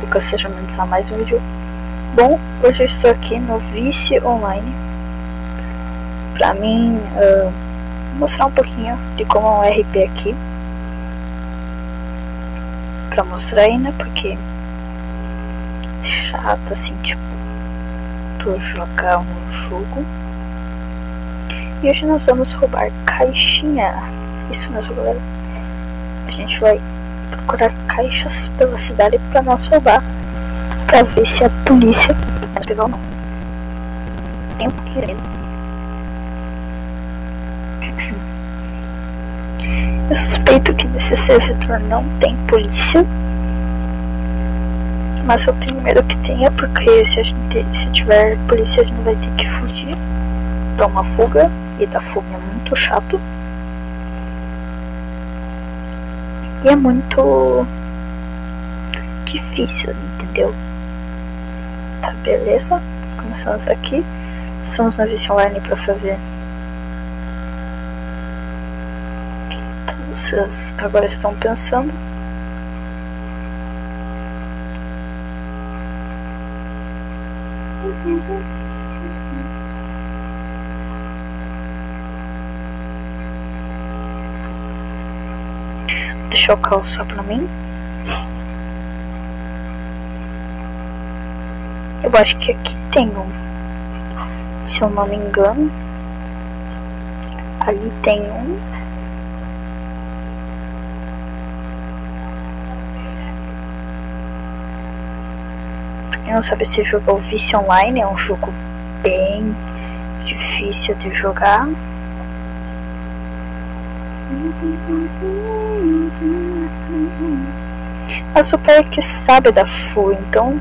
Lucas, seja bem-vindos a mais um vídeo. Bom, hoje eu estou aqui no Vice Online Pra mim uh, mostrar um pouquinho de como é um RP aqui. Pra mostrar aí, né, porque é chato assim, tipo Tu jogar um jogo. E hoje nós vamos roubar caixinha. Isso mesmo, galera. A gente vai procurar caixas pela cidade para nós roubar, para ver se a polícia vai pegar ou não. Tenho querendo. Eu suspeito que nesse servidor não tem polícia. Mas eu tenho medo que tenha, porque se a gente se tiver polícia a gente vai ter que fugir. Dar uma fuga. E da fuga é muito chato. E é muito difícil, entendeu? Tá, beleza. Começamos aqui. Estamos na Vice Online para fazer. O que vocês agora estão pensando? Deixa eu calçar pra mim. Eu acho que aqui tem um. Se eu não me engano. Ali tem um. Quem não sabe, esse jogo é o Vice Online. É um jogo bem difícil de jogar. A Super que sabe da FU, então.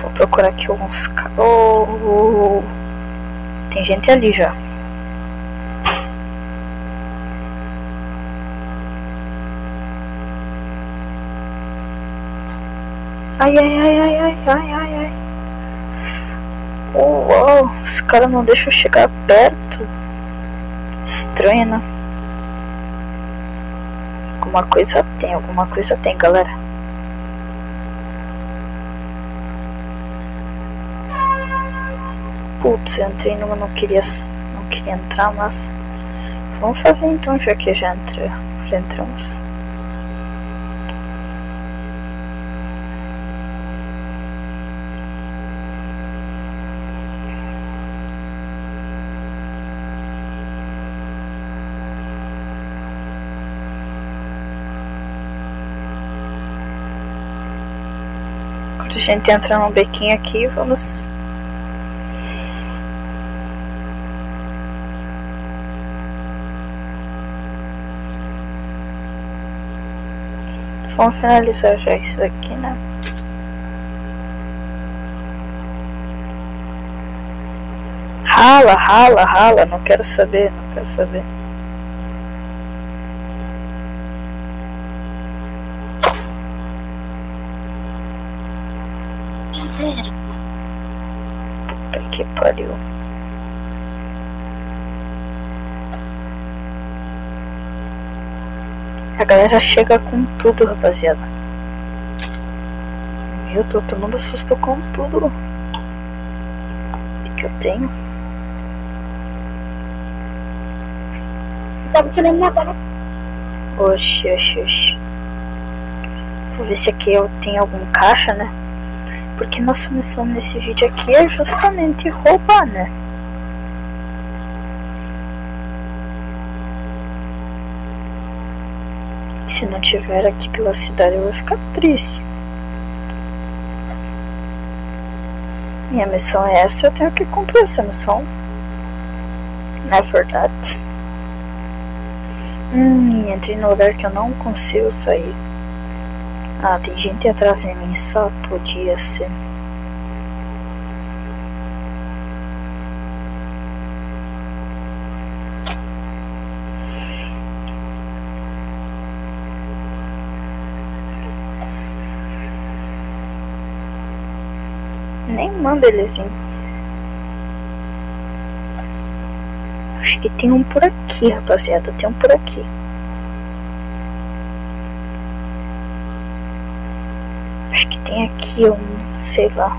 Vou procurar aqui alguns. Oh. Tem gente ali já. Ai, ai, ai, ai, ai, ai, ai. Uau, os caras não deixam chegar perto. Estranho, né? Alguma coisa tem, alguma coisa tem, galera. Putz, eu entrei numa, não queria, não queria entrar, mas vamos fazer então, já que já, entre, já entramos. Gente entra num bequinho aqui, vamos. Vamos finalizar já isso aqui, né? Rala, rala, rala, não quero saber, não quero saber. Que pariu. A galera chega com tudo, rapaziada. Meu, tô tomando susto com tudo. O que eu tenho? Tava querendo matar. né? Oxi, oxi, oxi. Vou ver se aqui eu tenho algum caixa, né? Porque nossa missão nesse vídeo aqui é justamente roubar, né? Se não tiver aqui pela cidade eu vou ficar triste. Minha missão é essa, eu tenho que cumprir essa missão. Não é verdade? Hum, entrei no lugar que eu não consigo sair. Ah, tem gente atrás de mim, só podia ser. Nem manda eles ir. Acho que tem um por aqui, rapaziada. Tem um por aqui. Um, sei lá.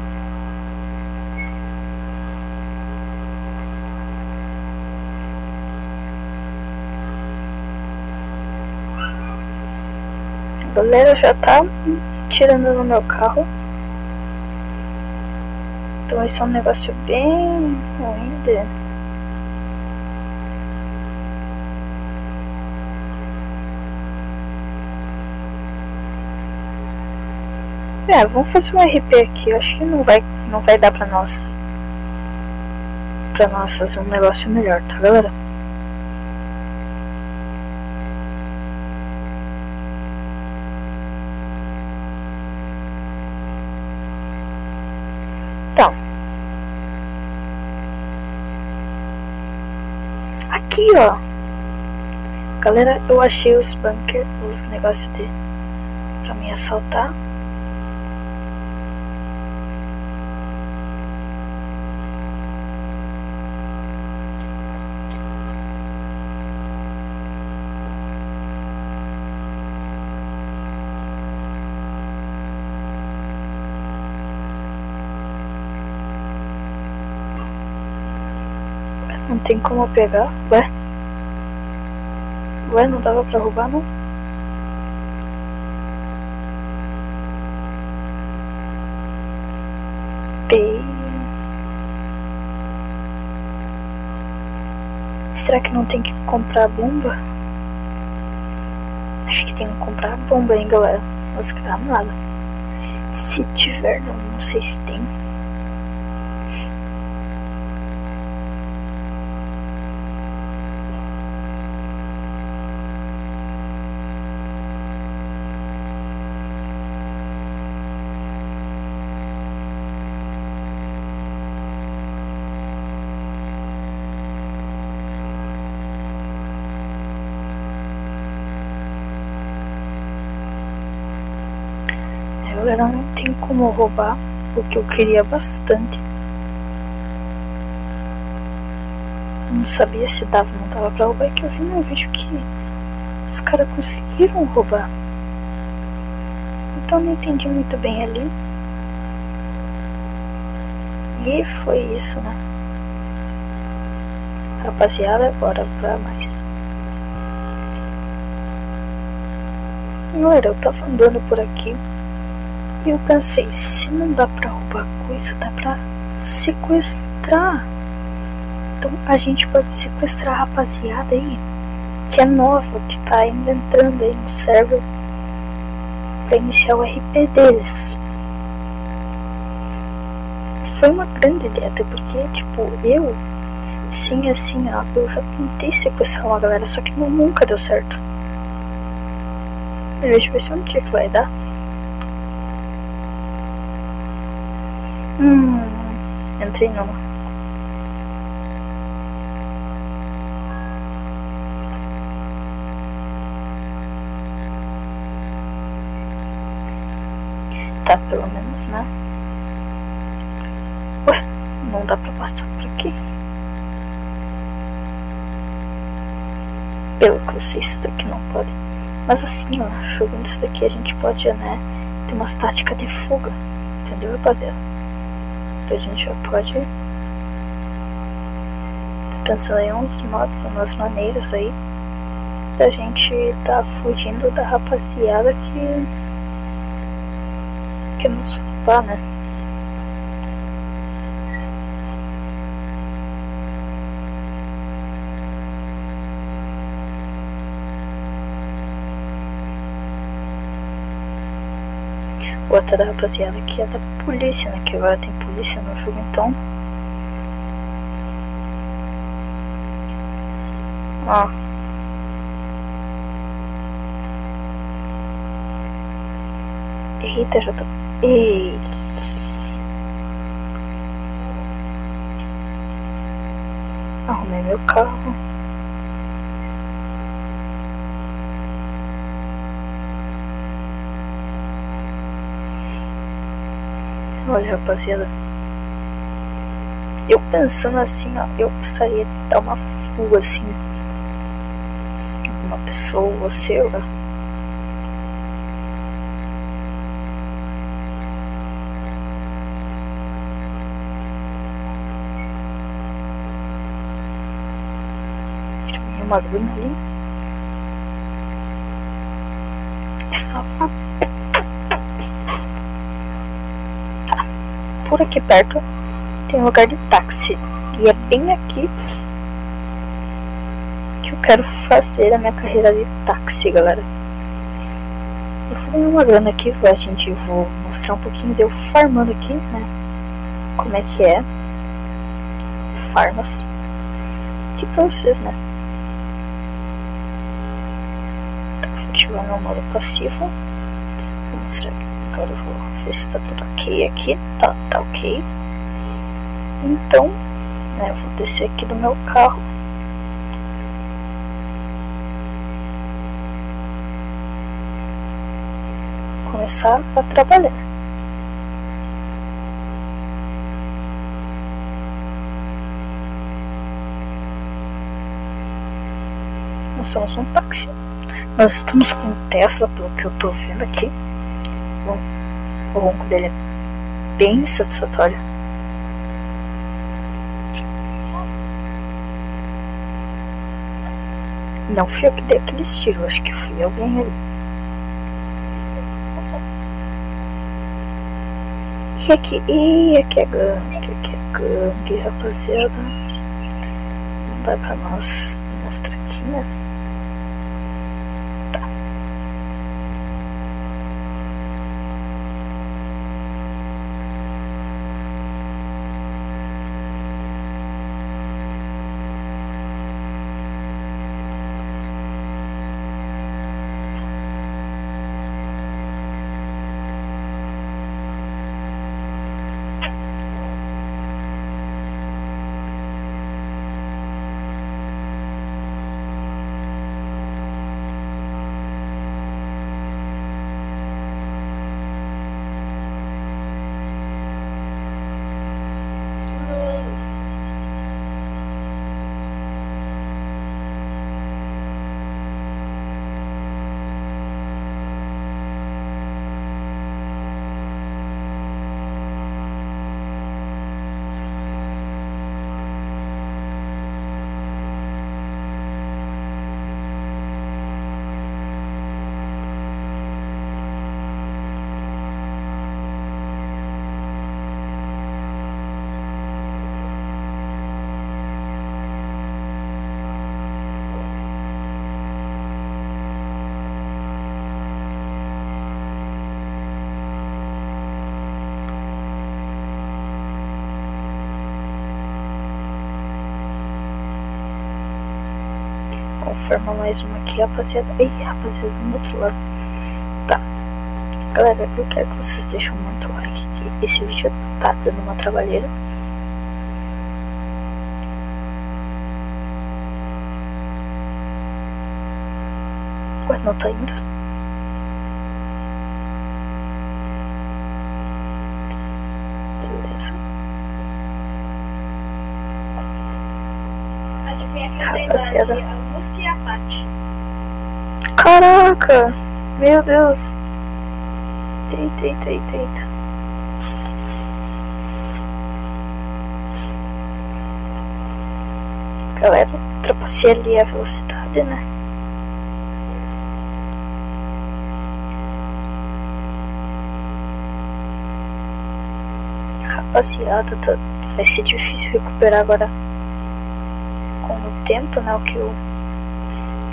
A galera já tá tirando no meu carro. Então esse é um negócio bem ruim de É, vamos fazer um RP aqui. Eu acho que não vai, não vai dar pra nós. Pra nós fazer um negócio melhor, tá, galera? Então. Aqui, ó. Galera, eu achei os bunker, os negócios de pra me assaltar. Tem como pegar? Ué? Ué, não dava pra roubar não? Será que não tem que comprar bomba? Acho que tem que comprar bomba, hein, galera? Mas nada. Se tiver, não, não sei se tem. Como roubar, porque eu queria bastante. Não sabia se dava ou não dava pra roubar, é que eu vi no vídeo que os caras conseguiram roubar. Então não entendi muito bem ali. E foi isso, né? Rapaziada, bora pra mais. Galera, eu tava andando por aqui. Eu pensei, se não dá pra roubar coisa, dá pra sequestrar. Então a gente pode sequestrar a rapaziada aí, que é nova, que tá ainda entrando aí no server pra iniciar o RP deles. Foi uma grande ideia, até porque, tipo, eu, sim, assim, ó, eu já tentei sequestrar uma galera, só que nunca deu certo. Deixa eu ver se um dia que vai dar. Hum, entrei numa. Tá, pelo menos, né? Ué, não dá pra passar por aqui. Pelo que eu sei, isso daqui não pode. Mas assim, ó, jogando isso daqui a gente pode, né, ter umas táticas de fuga. Entendeu, rapaziada? A gente já pode pensar em uns modos, umas maneiras aí da gente tá fugindo da rapaziada que que nos roubar, né? Outra da rapaziada que é da polícia, né? Que agora tem polícia no jogo, então. Ó. Eita, já tô. Ei. Arrumei meu carro. Olha, rapaziada. Eu pensando assim, ó, eu gostaria de dar uma fuga assim. Uma pessoa, você lá. uma grana ali. É só uma Por aqui perto tem um lugar de táxi. E é bem aqui que eu quero fazer a minha carreira de táxi, galera. Eu fui uma grana aqui, a gente vou mostrar um pouquinho de eu farmando aqui, né? Como é que é. Farmas. Aqui pra vocês, né? Tá, vou ativar meu modo passivo. Vou mostrar aqui. Agora eu vou ver se tá tudo ok aqui. Tá, tá ok. Então, né, vou descer aqui do meu carro. começar a trabalhar. Nós somos um táxi. Nós estamos com Tesla, pelo que eu estou vendo aqui. O ronco dele é bem satisfatório. Não fui eu que dei aquele estilo, acho que foi alguém ali. E aqui, e aqui é gangue, aqui é gangue, rapaziada. Não dá pra nós mostrar aqui, né? Formar mais uma aqui, rapaziada. Ih, rapaziada, do outro lado. Tá. Galera, eu quero que vocês deixem muito like, que esse vídeo tá dando uma trabalheira. Ué, não tá indo? Beleza. Rapaziada. Caraca! Meu Deus! Eita, eita, eita, eita. Galera, ultrapacei ali a velocidade, né? Rapaziada, tá, vai ser difícil recuperar agora com o tempo, né? O que eu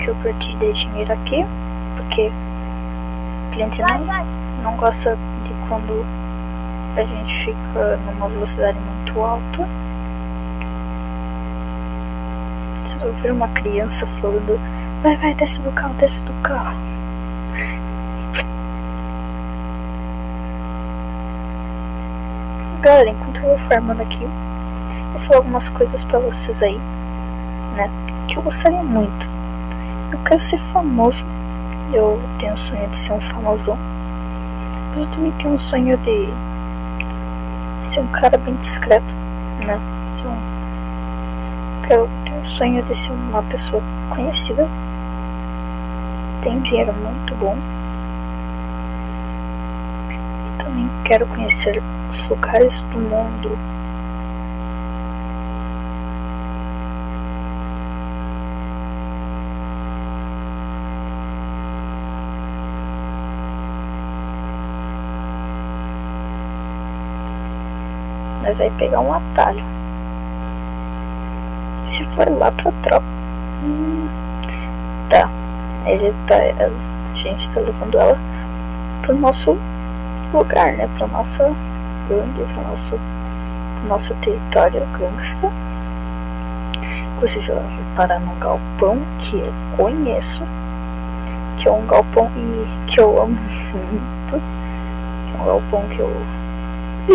que eu perdi de dinheiro aqui, porque o cliente não, não gosta de quando a gente fica numa velocidade muito alta. Vocês ouviram uma criança falando, vai, vai, desce do carro, desce do carro. Galera, enquanto eu vou farmando aqui, vou falar algumas coisas pra vocês aí, né? Que eu gostaria muito eu quero ser famoso. Eu tenho o sonho de ser um famosão. Mas eu também tenho um sonho de ser um cara bem discreto, né? Ser um... Quero ter um sonho de ser uma pessoa conhecida. Tem dinheiro muito bom. E também quero conhecer os lugares do mundo Nós vai pegar um atalho. Se for lá pra tropa. Hum, tá. Ele tá. A gente tá levando ela pro nosso lugar, né? Pra nossa gangue, pro nosso, pro nosso território gangsta. Inclusive ela vai parar num galpão que eu conheço. Que é um galpão e que eu amo muito. Que é um galpão que eu.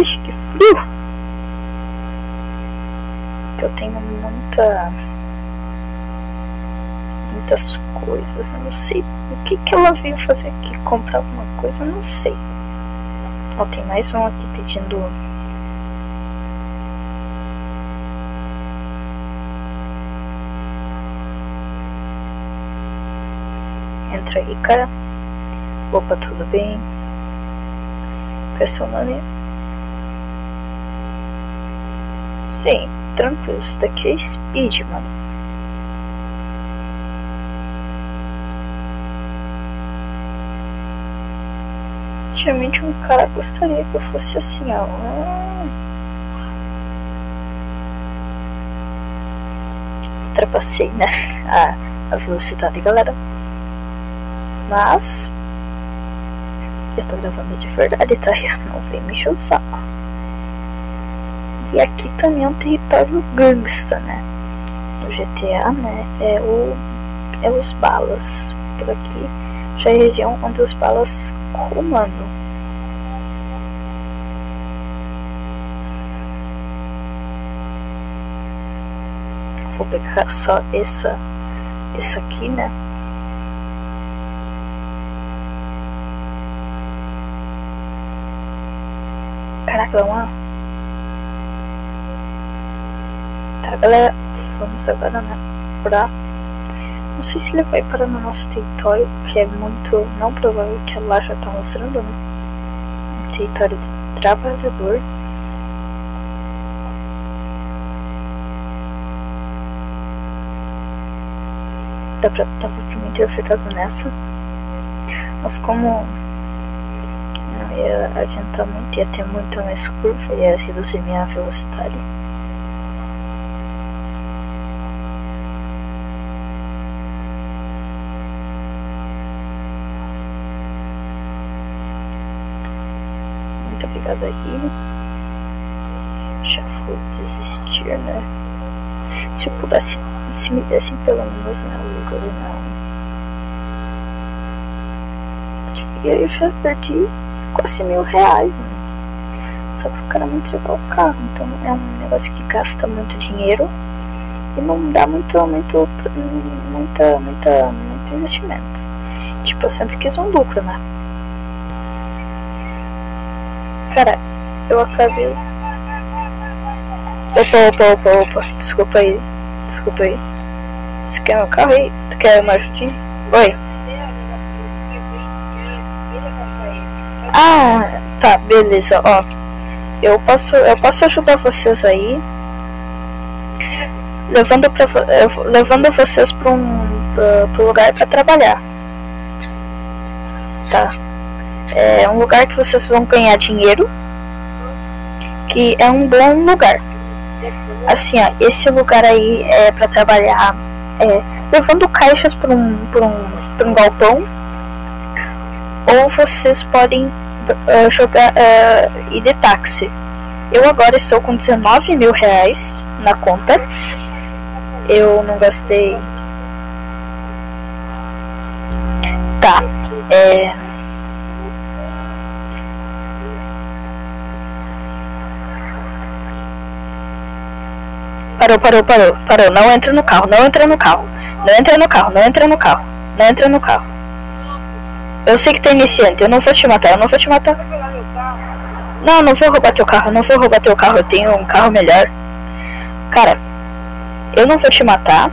Ixi, que frio! Eu tenho muita. Muitas coisas. Eu não sei o que, que ela veio fazer aqui. Comprar alguma coisa, eu não sei. Ó, tem mais um aqui pedindo. Entra aí, cara. Opa, tudo bem? Qual nome? Sim, tranquilo. Isso daqui é speed, mano. Antigamente um cara gostaria que eu fosse assim, ó. Ultrapassei, né? A, a velocidade, galera. Mas eu tô gravando de verdade, tá? Não vem me encher o saco. E aqui também é um território gangsta, né? No GTA, né? É, o, é os balas. Por aqui já é a região onde os balas comandam. Vou pegar só essa, essa aqui, né? Caraca, vamos lá. Galera. Vamos agora, né? Pra. Não sei se ele vai parar no nosso território, que é muito não provável que lá já tá mostrando, né? Um território de trabalhador. Dá pra, dá pra mim ter ficado nessa. Mas como ia adiantar muito, ia ter muito mais curva, ia reduzir minha velocidade. Muito obrigada aí. Já vou desistir, né? Se eu pudesse, se me dessem pelo menos na né, lugar, não. E eu já perdi quase mil reais, mano. Só pro cara me entregar o carro. Então é um negócio que gasta muito dinheiro e não dá muito, muito, muita, muita, muito investimento. Tipo, eu sempre quis um lucro, né? Cara, eu acabei. Opa, opa, opa, opa. Desculpa aí. Desculpa aí. Você quer meu carro aí? Tu quer uma ajudinha? Oi. Ah, tá, beleza, ó. Eu posso, eu posso ajudar vocês aí. Levando, pra, levando vocês para um pra, lugar para trabalhar. Tá. É um lugar que vocês vão ganhar dinheiro. Que é um bom lugar. Assim, ó, esse lugar aí é para trabalhar é, levando caixas para um, um, um galpão. Ou vocês podem uh, jogar uh, e de táxi. Eu agora estou com 19 mil reais na conta. Eu não gastei. Tá. É. Parou, parou, parou, parou. Não entra no carro, não entra no carro. Não entra no carro, não entra no carro. Não entra no carro. Eu sei que tu é iniciante, eu não vou te matar, eu não vou te matar. Não, não vou roubar teu carro, não vou roubar teu carro, eu tenho um carro melhor. Cara, eu não vou te matar.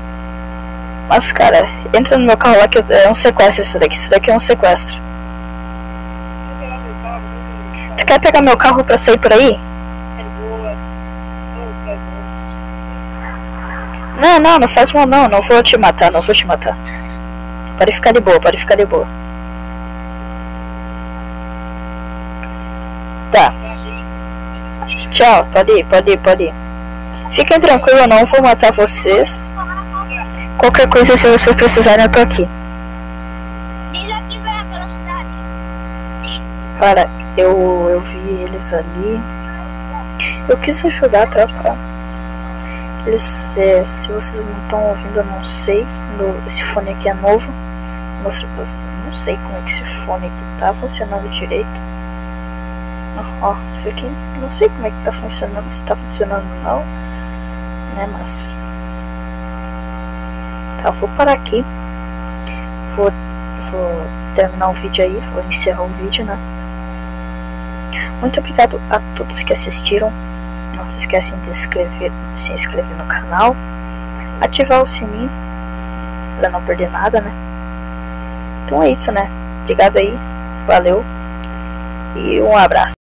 Mas, cara, entra no meu carro lá que é um sequestro isso daqui. Isso daqui é um sequestro. Tu quer pegar meu carro pra sair por aí? Não, não, não faz mal não. Não vou te matar, não vou te matar. Pode ficar de boa, pode ficar de boa. Tá. Tchau, pode ir, pode ir, pode ir. Fiquem tranquilos, não vou matar vocês. Qualquer coisa, se vocês precisarem, eu tô aqui. Cara, eu, eu vi eles ali. Eu quis ajudar a tropa. É, se vocês não estão ouvindo, eu não sei. Esse fone aqui é novo. Pra vocês. Não sei como é que esse fone aqui tá funcionando direito. Ó, isso aqui não sei como é que tá funcionando, se tá funcionando não. Né, mas. Tá, vou parar aqui. Vou, vou terminar o vídeo aí, vou encerrar o vídeo, né? Muito obrigado a todos que assistiram. Não se esquecem de inscrever, se inscrever no canal, ativar o sininho para não perder nada, né? Então é isso, né? Obrigado aí, valeu e um abraço.